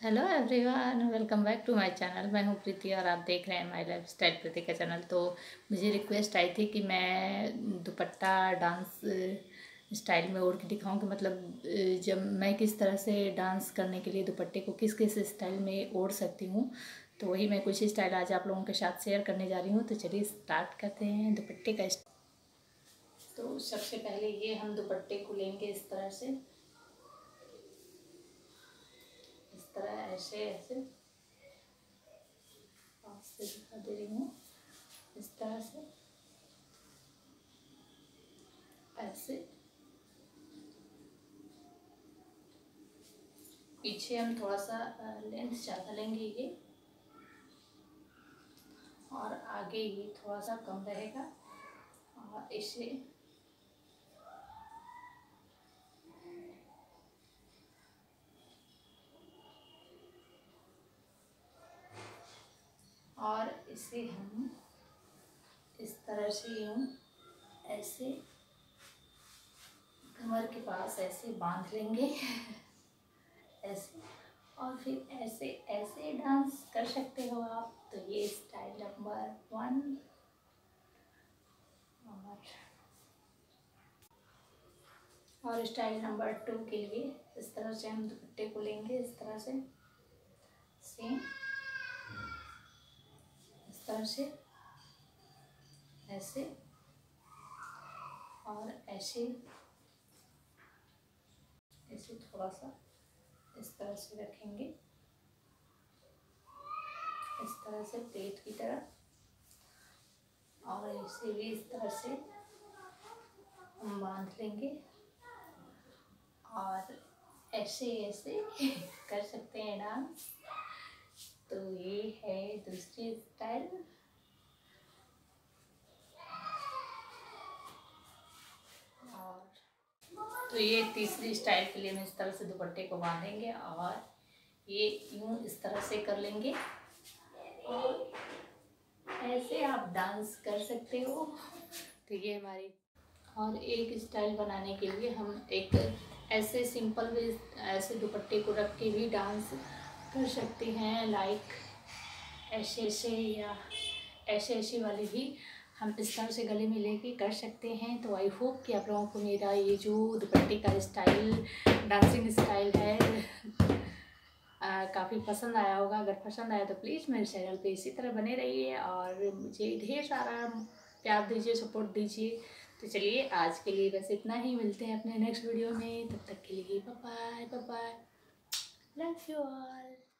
Hello everyone welcome back to my channel मैं हूँ प्रीति और आप देख रहे हैं माय लाइफ स्टाइल प्रीति का चैनल तो मुझे रिक्वेस्ट आई थी कि मैं दुपट्टा डांस स्टाइल में ओढ़ के दिखाऊँ कि मतलब जब मैं किस तरह से डांस करने के लिए दुपट्टे को किस किस स्टाइल में ओढ़ सकती हूँ तो वही मैं कुछ स्टाइल आज आप लोगों के साथ शेयर करने जा रही हूँ। तो चलिए स्टार्ट करते हैं दुपट्टे का तो सबसे पहले ये हम दुपट्टे को लेंगे इस तरह से तरह ऐसे ऐसे। पास से दिखा दे रही हूँ, इस तरह से। ऐसे। पीछे हम थोड़ा सा लेंथ ज़्यादा लेंगे ये। और आगे ये थोड़ा सा कम रहेगा। और इसे और इसे हम इस तरह से यूँ ऐसे कमर के पास ऐसे बाँध लेंगे। ऐसे। और फिर ऐसे ऐसे डांस कर सकते हो आप। तो ये स्टाइल नंबर वन। और और स्टाइल नंबर टू के लिए इस तरह से हम दुपट्टे को लेंगे, इस तरह से। सेम। तरह से, ऐसे और ऐसे ऐसे थोड़ा सा इस तरह से रखेंगे। इस तरह से प्लेट की तरह और इसे भी इस तरह से हम बाँध लेंगे और ऐसे ऐसे कर सकते हैं डांस। तो ये है दूसरी और तो ये तीसरी स्टाइल के लिए हम इस तरह से दुपट्टे को बांधेंगे और ये यूँ इस तरह से कर लेंगे। और ऐसे आप डांस कर सकते हो। तो ये हमारी और एक स्टाइल बनाने के लिए हम एक ऐसे सिंपल ऐसे दुपट्टे को रख के भी डांस कर सकते हैं लाइक ऐसे ऐसे या ऐसे ऐसे वाले भी हम इस तरह से गले में लेके कर सकते हैं। तो आई होप कि आप लोगों को मेरा ये जो दुपट्टे का स्टाइल डांसिंग स्टाइल है काफ़ी पसंद आया होगा। अगर पसंद आया तो प्लीज़ मेरे चैनल पे इसी तरह बने रहिए और मुझे ढेर सारा प्यार दीजिए सपोर्ट दीजिए। तो चलिए आज के लिए बस इतना ही। मिलते हैं अपने नेक्स्ट वीडियो में। तब तक के लिए bye bye Love you all.